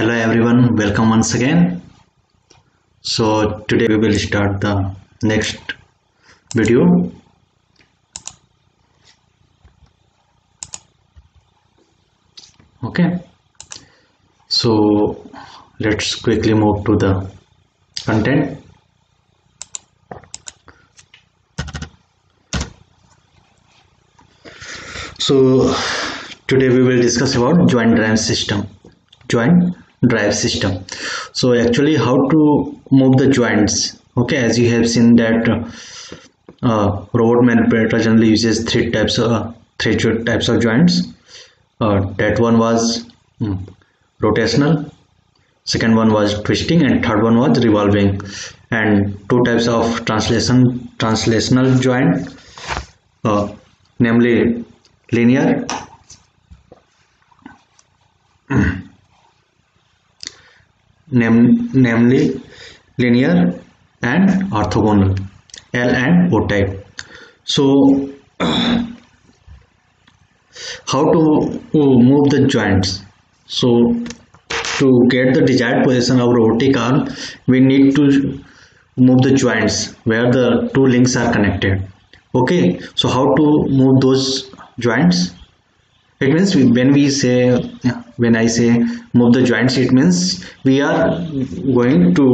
hello everyone. Welcome once again. So today we will start the next video. Okay. So let's quickly move to the content. So today we will discuss about joint drive system. Joint drive system. So actually how to move the joints? Okay as you have seen that uh, robot manipulator generally uses three types of uh, three types of joints. Uh, that one was hmm, rotational second one was twisting and third one was revolving. And two types of translation translational joint uh, namely linear name, namely linear and orthogonal. L and O type. So how to move the joints? So to get the desired position of robotic arm we need to move the joints where the two links are connected. Okay? So how to move those joints? It means when we say when i say move the joints it means we are going to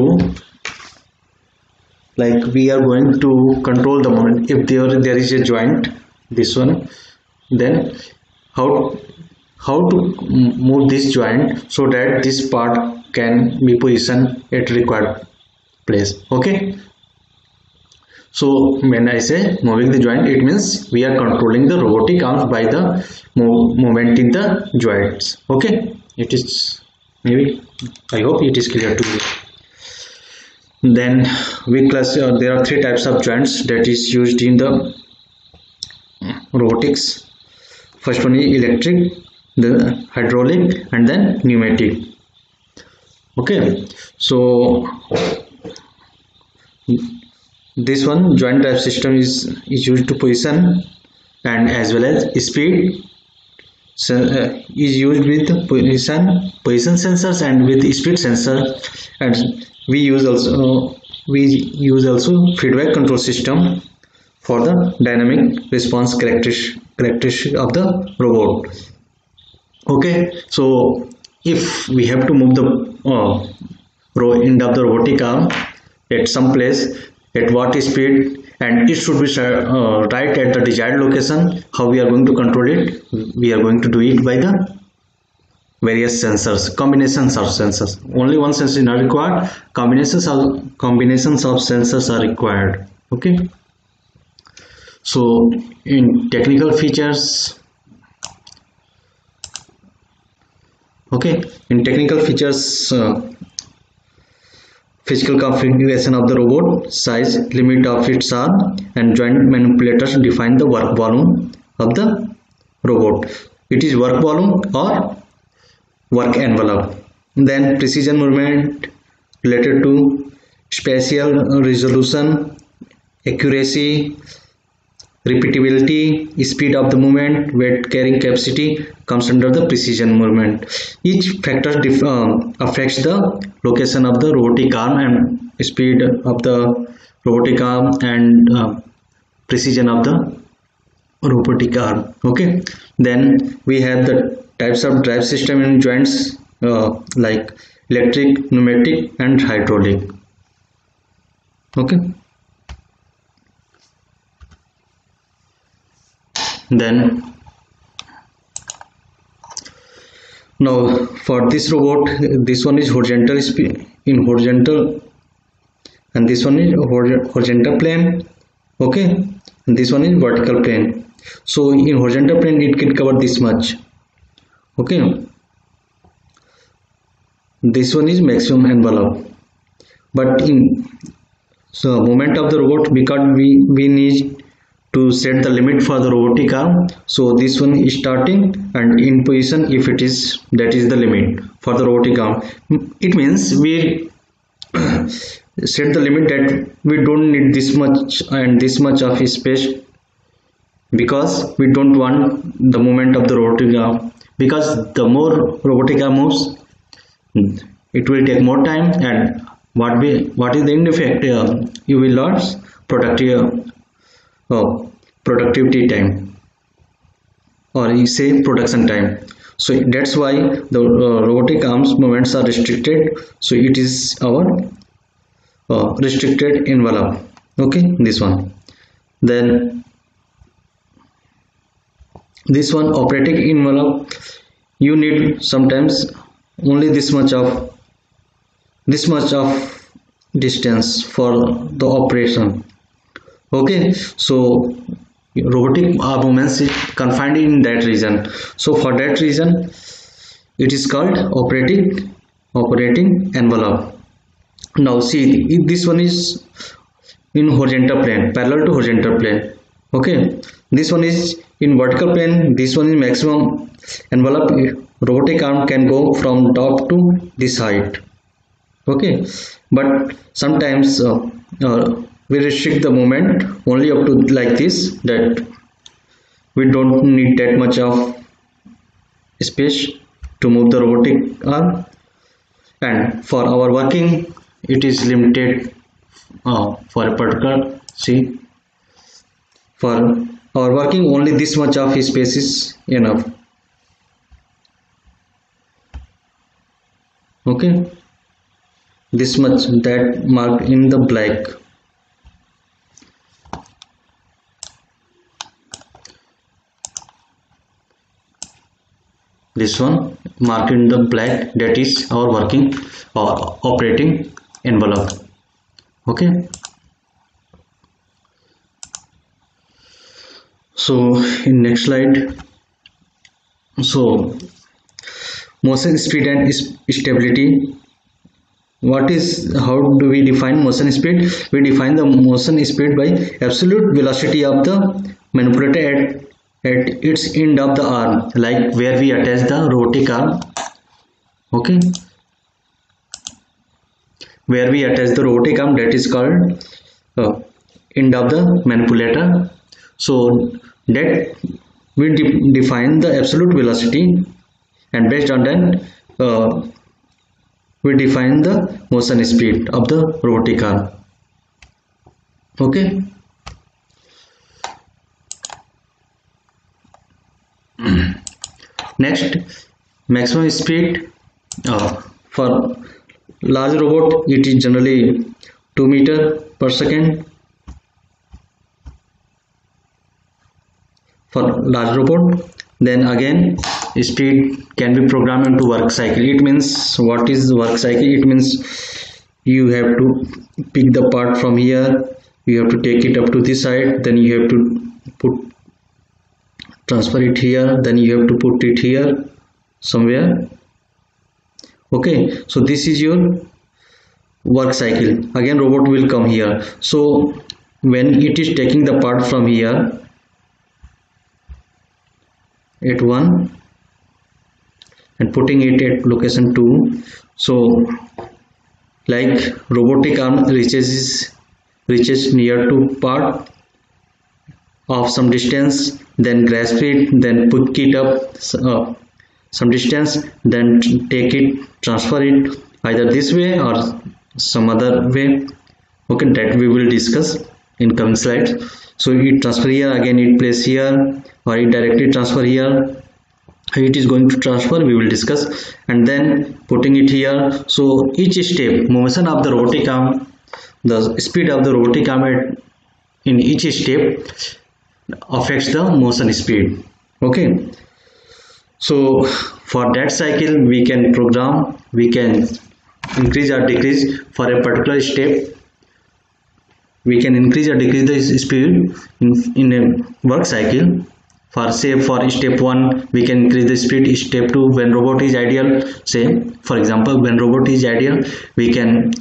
like we are going to control the moment. If there there is a joint this one then how how to move this joint so that this part can be positioned at required place. Okay so when i say moving the joint it means we are controlling the robotic arms by the move, movement in the joints. Okay? It is maybe i hope it is clear to you. Then we class uh, there are three types of joints that is used in the robotics. First one is electric then hydraulic and then pneumatic. Okay? So this one joint drive system is, is used to position and as well as speed. So, uh, is used with position position sensors and with speed sensor. And we use also uh, we use also feedback control system for the dynamic response characteristic characteristic of the robot. Okay so if we have to move the uh, end of the robotic arm at some place at what speed and it should be uh, right at the desired location how we are going to control it we are going to do it by the various sensors combinations of sensors. Only one sensor is not required combinations of combinations of sensors are required okay? So in technical features okay? In technical features uh, physical configuration of the robot, size, limit of its arm and joint manipulators define the work volume of the robot. It is work volume or work envelope. Then precision movement related to spatial resolution, accuracy, repeatability, speed of the movement, weight carrying capacity comes under the precision movement. Each factor uh, affects the location of the robotic arm and speed of the robotic arm and uh, precision of the robotic arm. Okay. Then we have the types of drive system in joints uh, like electric, pneumatic and hydraulic. Okay. Then now for this robot this one is horizontal in horizontal and this one is horizontal plane okay? And this one is vertical plane. So in horizontal plane it can cover this much okay? This one is maximum envelope but in so moment of the robot because we we need to set the limit for the robotic arm. So this one is starting and in position if it is that is the limit for the robotic arm. It means we set the limit that we don't need this much and this much of space because we don't want the movement of the robotic arm. Because the more robotic arm moves it will take more time and what we what is the end effect uh, you will lose productive uh, productivity time or you say production time. So that's why the uh, robotic arms movements are restricted. So it is our uh, restricted envelope. Okay this one. Then this one operating envelope you need sometimes only this much of this much of distance for the operation. Okay so robotic movements is confined in that region. So for that reason it is called operating operating envelope. Now see if this one is in horizontal plane parallel to horizontal plane okay? This one is in vertical plane this one is maximum envelope. Robotic arm can go from top to this height okay? But sometimes uh, uh, we restrict the movement only up to like this that we don't need that much of space to move the robotic arm. And for our working it is limited uh, for a particular see for our working only this much of space is enough. Okay? This much that marked in the black this one marked in the black that is our working or operating envelope. Okay. So in next slide. So motion speed and stability. What is how do we define motion speed? We define the motion speed by absolute velocity of the manipulator at at its end of the arm like where we attach the robotic arm okay? Where we attach the robotic arm that is called uh, end of the manipulator. So that we de define the absolute velocity and based on that uh, we define the motion speed of the robotic arm okay next maximum speed for large robot it is generally two metre per second for large robot then again speed can be program to work cycle it means what is work cycle it means you have to pick the part from here you have to take it up to this side then you have to put transfer it here then you have to put it here somewhere. Okay so this is your work cycle. Again robot will come here. So when it is taking the part from here at 1 and putting it at location 2 so like robotic arm reaches reaches near to part of some distance then grasp it then pick it up uh, some distance then take it transfer it either this way or some other way. Okay that we will discuss in coming slides. So it transfer here again it place here or it directly transfer here. It is going to transfer we will discuss. And then putting it here. So each step motion of the robotic arm the speed of the robotic arm in each step affects the motion speed. Okay. So for that cycle we can program we can increase or decrease for a particular step. We can increase or decrease the speed in, in a work cycle. For say for step 1 we can increase the speed. Step 2 when robot is ideal say for example when robot is ideal we can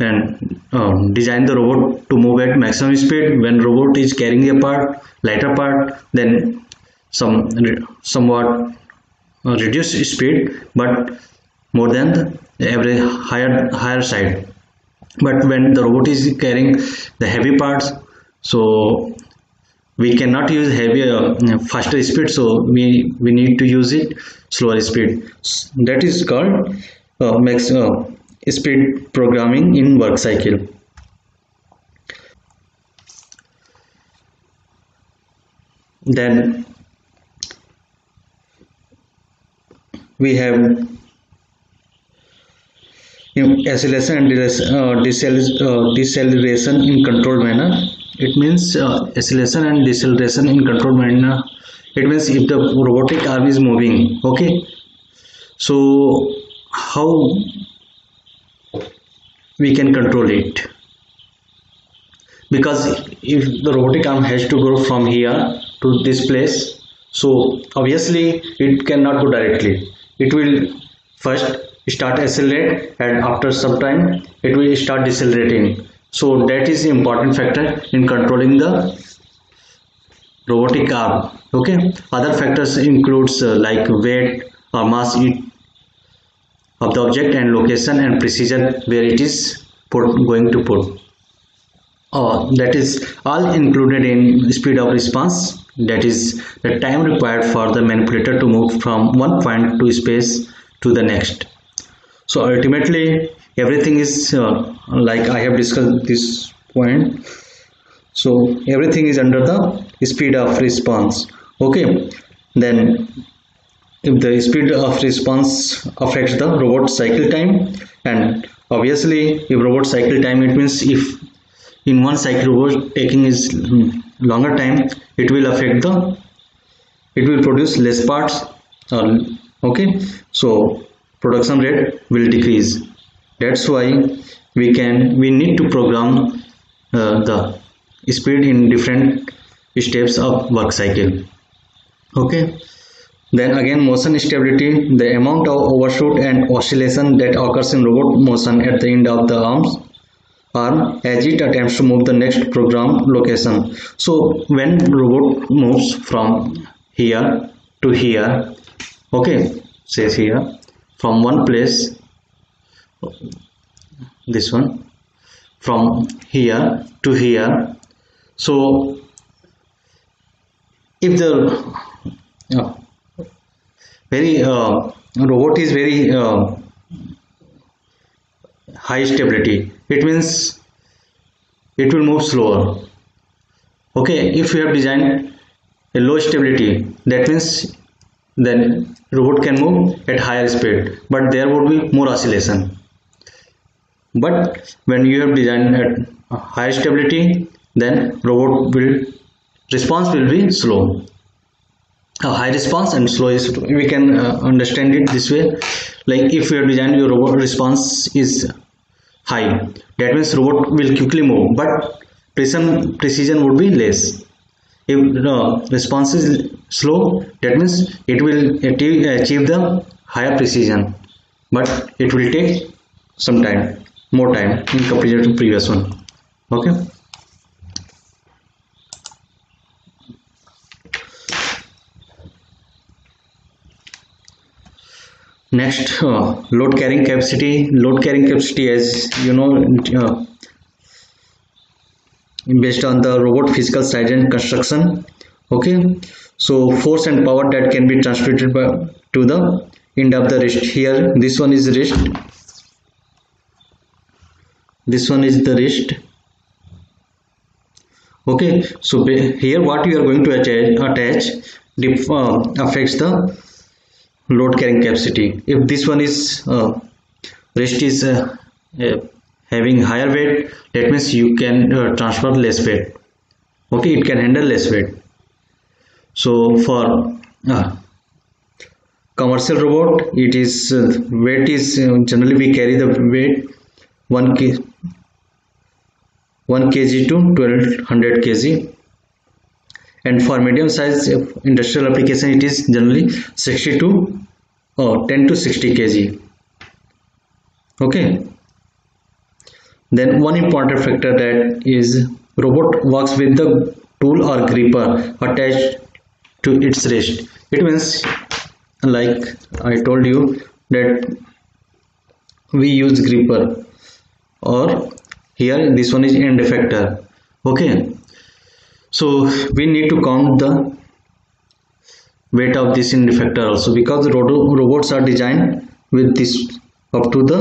and um, design the robot to move at maximum speed. When robot is carrying a part lighter part then some somewhat uh, reduced speed but more than the average higher higher side. But when the robot is carrying the heavy parts so we cannot use heavier uh, faster speed so we we need to use it slower speed. That is called uh, makes uh, speed programming in work cycle. Then we have you know, acceleration and uh, uh, deceleration in controlled manner. It means uh, acceleration and deceleration in controlled manner. It means if the robotic arm is moving okay? So how we can control it. Because if the robotic arm has to go from here to this place so obviously it cannot go directly. It will first start accelerate and after some time it will start decelerating. So that is the important factor in controlling the robotic arm okay? Other factors includes uh, like weight or mass of the object and location and precision where it is put, going to put. Uh, that is all included in speed of response. That is the time required for the manipulator to move from one point to space to the next. So ultimately everything is uh, like i have discussed this point. So everything is under the speed of response. Okay. Then if the speed of response affects the robot cycle time. And obviously if robot cycle time it means if in one cycle robot taking is longer time it will affect the it will produce less parts uh, okay? So production rate will decrease. That's why we can we need to program uh, the speed in different steps of work cycle. Okay then again motion stability the amount of overshoot and oscillation that occurs in robot motion at the end of the arms arm as it attempts to move the next program location. So when robot moves from here to here okay says here from one place this one from here to here. So if the very uh, robot is very uh, high stability. It means it will move slower. Okay if you have designed a low stability that means then robot can move at higher speed but there would be more oscillation. But when you have designed at higher stability then robot will response will be slow high response and slow is we can uh, understand it this way. Like if you have designed your robot response is high. That means robot will quickly move but precision precision would be less. If the response is slow that means it will achieve the higher precision. But it will take some time more time in comparison to previous one. Okay next uh, load carrying capacity. Load carrying capacity as you know uh, based on the robot physical size and construction. Okay? So force and power that can be transmitted by, to the end of the wrist. Here this one is wrist. This one is the wrist. Okay? So here what you are going to attach, attach uh, affects the load carrying capacity. If this one is uh, wrist is uh, uh, having higher weight that means you can uh, transfer less weight. Okay it can handle less weight. So for uh, commercial robot it is weight is generally we carry the weight 1 k 1 kg to 1200 kg and for medium size industrial application it is generally 60 to oh, 10 to 60 kg. Okay. Then one important factor that is robot works with the tool or gripper attached to its wrist. It means like i told you that we use gripper. Or here this one is end effector okay so we need to count the weight of this end effector also because the robots are designed with this up to the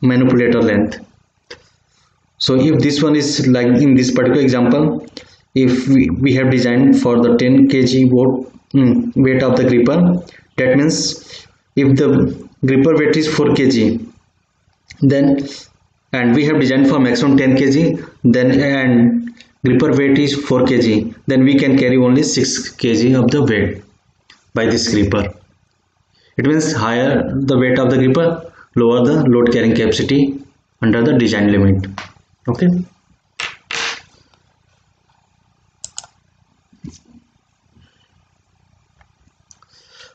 manipulator length. So if this one is like in this particular example if we, we have designed for the 10 kg mm, weight of the gripper that means if the gripper weight is 4 kg then and we have designed for maximum 10 kg then and gripper weight is 4 kg. Then we can carry only 6 kg of the weight by this gripper it means higher the weight of the gripper lower the load carrying capacity under the design limit. Okay?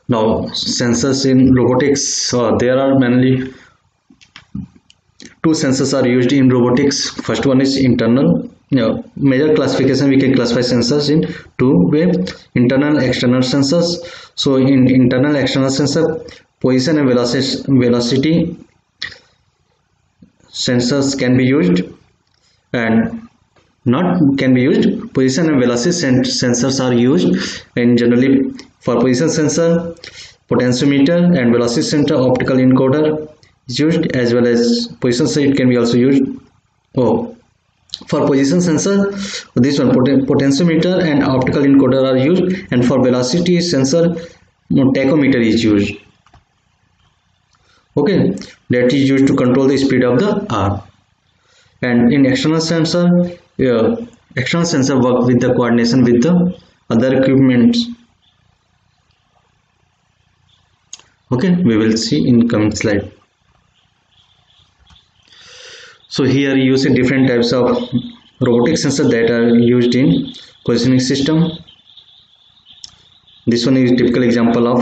Now sensors in robotics uh, there are mainly two sensors are used in robotics. First one is internal know, major classification we can classify sensors in two way internal external sensors. So in internal external sensor position and velocity sensors can be used and not can be used. Position and velocity sensors are used and generally for position sensor potentiometer and velocity sensor optical encoder is used as well as position sensor it can be also used. Oh for position sensor this one poten potentiometer and optical encoder are used and for velocity sensor tachometer is used. Okay that is used to control the speed of the arm and in external sensor uh, external sensor work with the coordination with the other equipments okay we will see in coming slide so here you see different types of robotic sensor that are used in positioning system. This one is typical example of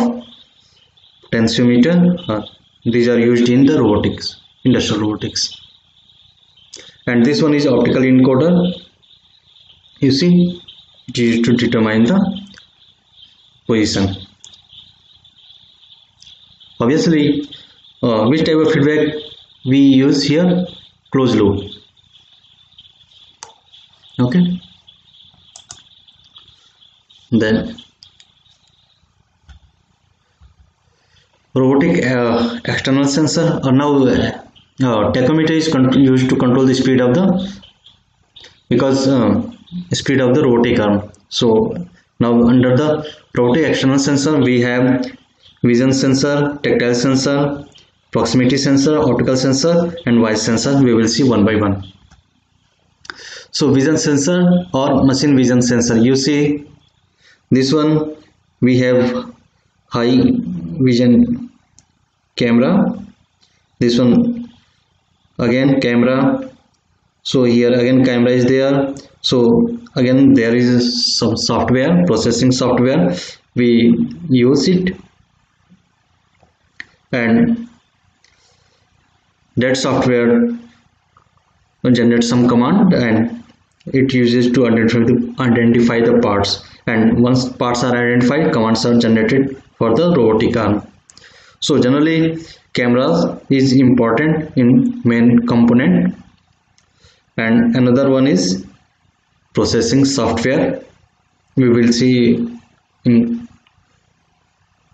potentiometer uh, these are used in the robotics industrial robotics. And this one is optical encoder. You see to determine the position. Obviously uh, which type of feedback we use here closed loop okay then robotic uh, external sensor or now uh, tachometer is used to control the speed of the because uh, speed of the robotic arm so now under the robotic external sensor we have vision sensor tactile sensor proximity sensor optical sensor and voice sensor. We will see one by one. So vision sensor or machine vision sensor. You see this one we have high vision camera. This one again camera. So here again camera is there. So again there is some software processing software. We use it. And that software generates some command and it uses to identify the, identify the parts. And once parts are identified commands are generated for the robotic arm. So generally cameras is important in main component. And another one is processing software. We will see in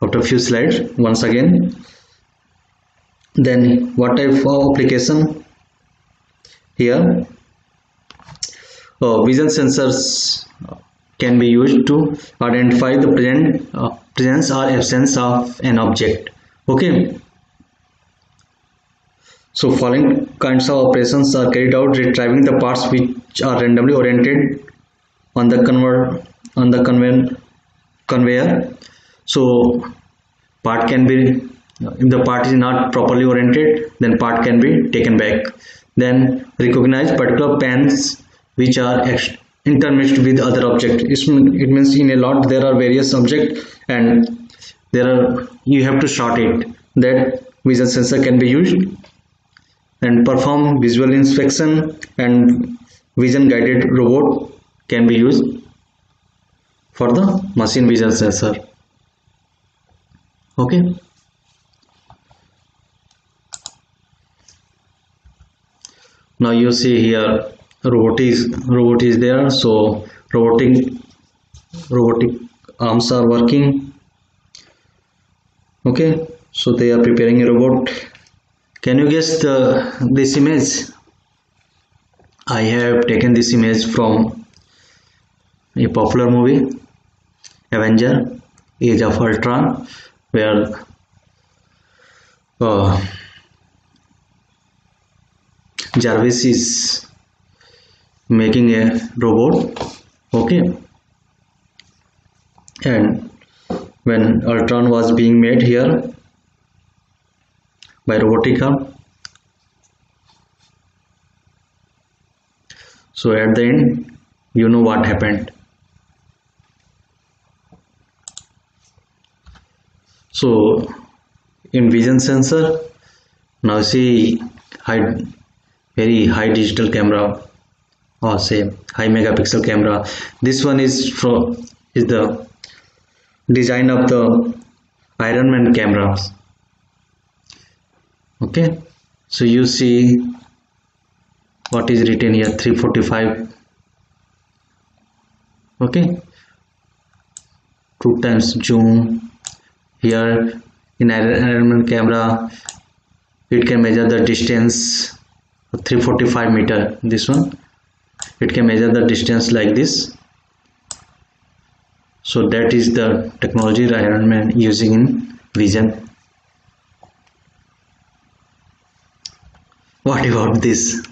after few slides once again then what type of application? Here. Uh, vision sensors can be used to identify the present uh, presence or absence of an object. Okay. So following kinds of operations are carried out retrieving the parts which are randomly oriented on the convert on the conveyor. So part can be if the part is not properly oriented then part can be taken back. Then recognize particular pans which are intermixed with other object. It means in a lot there are various objects and there are you have to sort it that vision sensor can be used and perform visual inspection and vision guided robot can be used for the machine vision sensor. Okay now you see here robot is robot is there. So robotic robotic arms are working. Okay so they are preparing a robot. Can you guess the this image? I have taken this image from a popular movie avenger age of ultron where uh, jarvis is making a robot okay? And when ultron was being made here by robotica so at the end you know what happened. So in vision sensor now see high very high digital camera or say high megapixel camera. This one is from is the design of the Iron Man cameras. Okay. So you see what is written here 345 okay. Two times zoom. Here in Iron Man camera it can measure the distance 345 meter this one. It can measure the distance like this. So that is the technology Iron Man using in vision. What about this?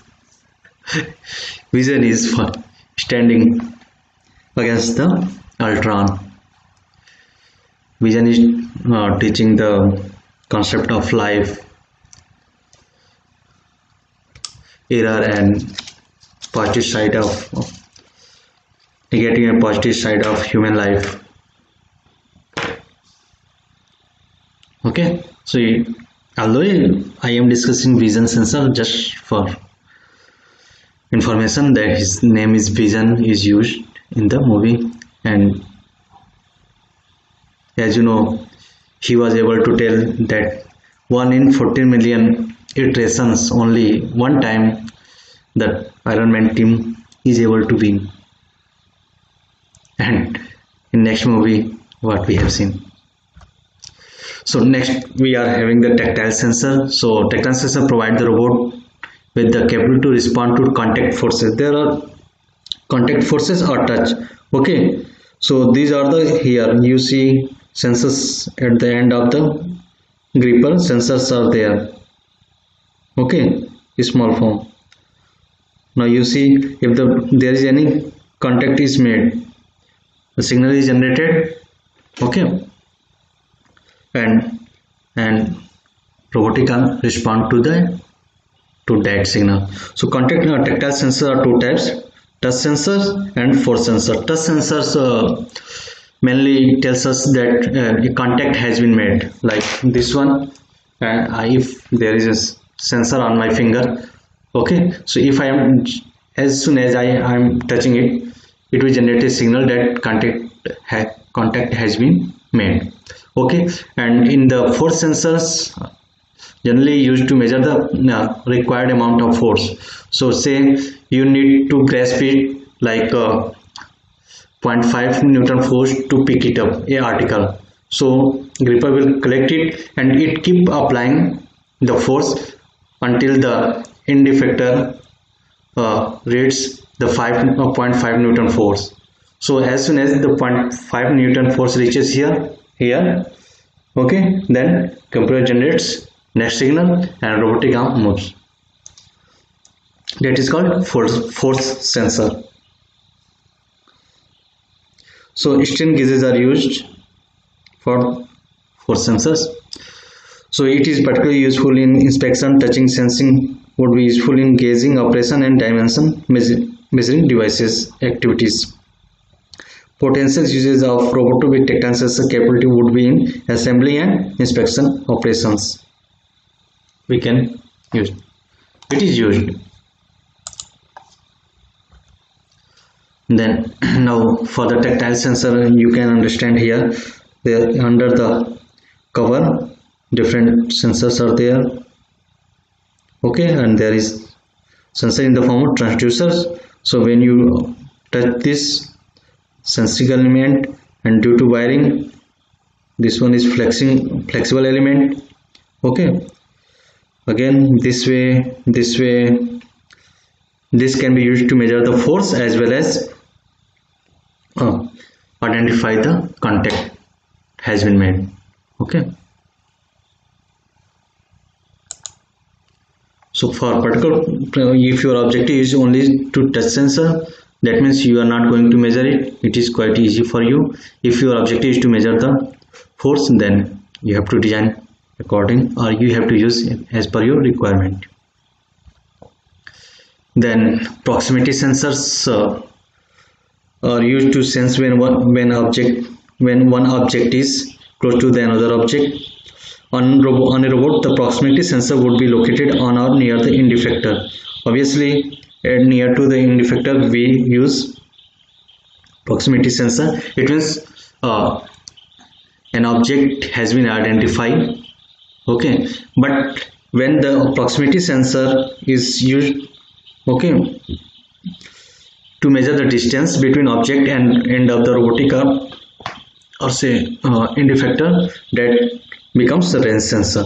Vision is for standing against the Ultron. Vision is uh, teaching the concept of life error and positive side of, of negative and positive side of human life. Okay? So although i am discussing vision sensor just for information that his name is vision is used in the movie. And as you know he was able to tell that 1 in 14 million iterations only one time that Iron Man team is able to win. And in next movie what we have seen. So next we are having the tactile sensor. So tactile sensor provide the robot with the capability to respond to contact forces. There are contact forces or touch. Okay. So these are the here. You see sensors at the end of the gripper. Sensors are there okay small form. Now you see if the there is any contact is made. The signal is generated. Okay. And and robotic can respond to the to that signal. So contact uh, tactile sensors are two types. Touch sensors and force sensor. Touch sensors uh, mainly tells us that uh, a contact has been made. Like this one and uh, if there is a sensor on my finger. Okay? So if i am as soon as i am touching it it will generate a signal that contact ha contact has been made. Okay? And in the force sensors generally used to measure the uh, required amount of force. So say you need to grasp it like uh, 0.5 newton force to pick it up a article. So gripper will collect it and it keep applying the force until the end effector uh, reads the 5.5 uh, newton force. So as soon as the 0.5 newton force reaches here here okay then computer generates next signal and robotic arm moves. That is called force force sensor. So strain gauges are used for force sensors so it is particularly useful in inspection touching sensing would be useful in gauging operation and dimension measuring devices activities. Potential uses of robot with tactile sensor capability would be in assembly and inspection operations. We can use it is used. Then now for the tactile sensor you can understand here there under the cover different sensors are there. Okay and there is sensor in the form of transducers. So when you touch this sensing element and due to wiring this one is flexing flexible element. Okay. Again this way this way. This can be used to measure the force as well as uh, identify the contact has been made. Okay so for particular if your objective is only to touch sensor that means you are not going to measure it. It is quite easy for you. If your objective is to measure the force then you have to design according or you have to use as per your requirement. Then proximity sensors uh, are used to sense when one when object when one object is close to the another object on, on a robot the proximity sensor would be located on or near the end effector. Obviously near to the end effector we use proximity sensor. It means uh, an object has been identified okay? But when the proximity sensor is used okay to measure the distance between object and end of the robotic arm or say uh, end effector that becomes the range sensor.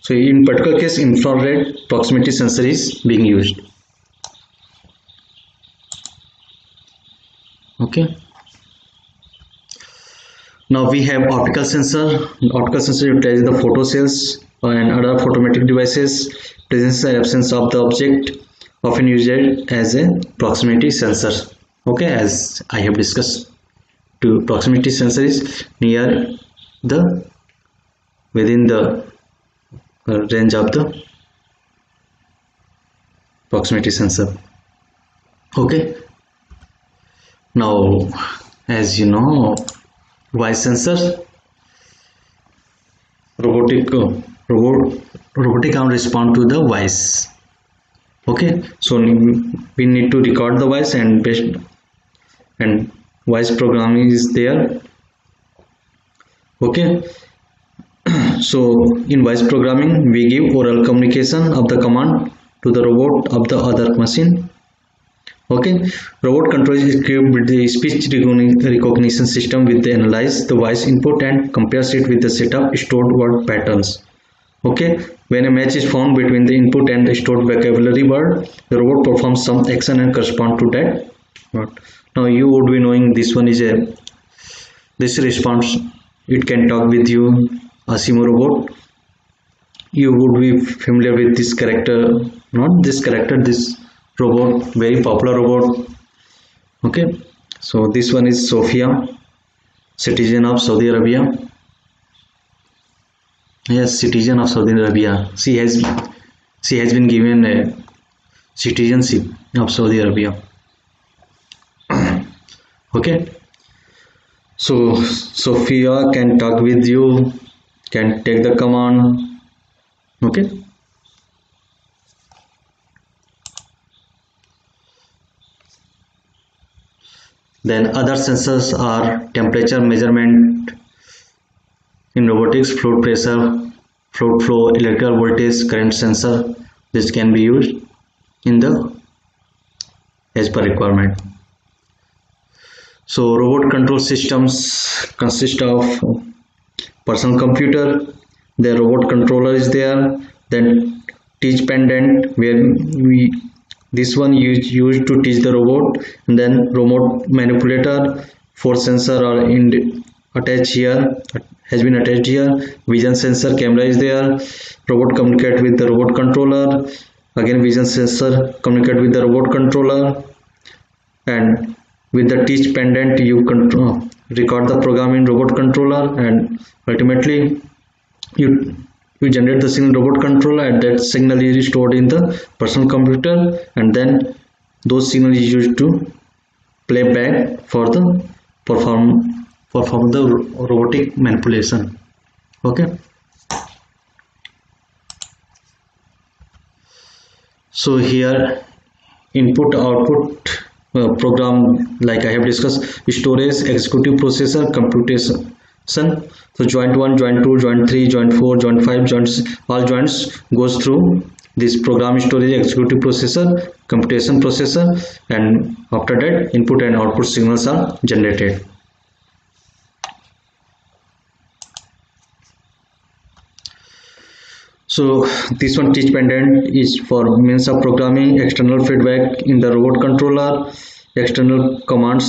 So in particular case infrared proximity sensor is being used. Okay. Now we have optical sensor. Optical sensor utilizes the photo cells and other photometric devices presence and absence of the object often used as a proximity sensor. Okay as i have discussed to proximity sensor is near the? Within the uh, range of the proximity sensor. Okay. Now as you know voice sensor robotic uh, robot robotic arm respond to the voice okay. So we need to record the voice and based and voice programming is there okay? So in voice programming we give oral communication of the command to the robot of the other machine. Okay? Robot control is equipped with the speech recognition system with the analyze the voice input and compares it with the set of stored word patterns. Okay? When a match is found between the input and the stored vocabulary word the robot performs some action and correspond to that now you would be knowing this one is a this response it can talk with you. Asimo robot you would be familiar with this character not this character this robot very popular robot. Okay so this one is Sophia citizen of Saudi Arabia. Yes citizen of Saudi Arabia. She has she has been given a citizenship of Saudi Arabia. Okay so Sophia can talk with you can take the command. Okay. Then other sensors are temperature measurement in robotics fluid pressure fluid flow electrical voltage current sensor. This can be used in the as per requirement so robot control systems consist of personal computer the robot controller is there then teach pendant where we this one is used to teach the robot and then remote manipulator force sensor are in attached here has been attached here vision sensor camera is there robot communicate with the robot controller again vision sensor communicate with the robot controller and with the teach pendant you control record the program in robot controller and ultimately you you generate the signal robot controller and that signal is stored in the personal computer and then those signal is used to play back for the perform perform the robotic manipulation. Okay? So here input output uh, program like I have discussed storage executive processor computation. So joint 1 joint 2 joint 3 joint 4 joint 5 joints all joints goes through this program storage executive processor computation processor and after that input and output signals are generated so this one teach pendant is for means of programming external feedback in the robot controller external commands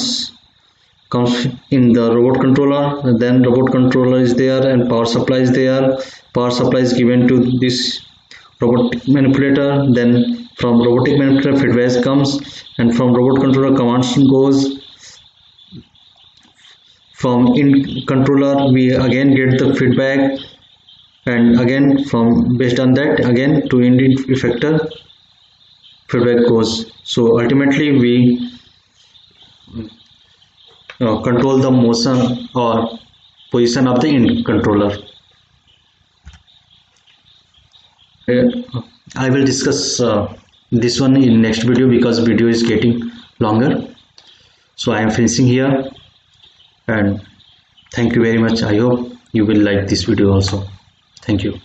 comes in the robot controller then robot controller is there and power supply is there. Power supply is given to this robotic manipulator then from robotic manipulator feedback comes and from robot controller commands goes. From in controller we again get the feedback and again from based on that again to end effector feedback goes. So ultimately we uh, control the motion or position of the end controller. Uh, I will discuss uh, this one in next video because video is getting longer. So I am finishing here. And thank you very much. I hope you will like this video also Thank you.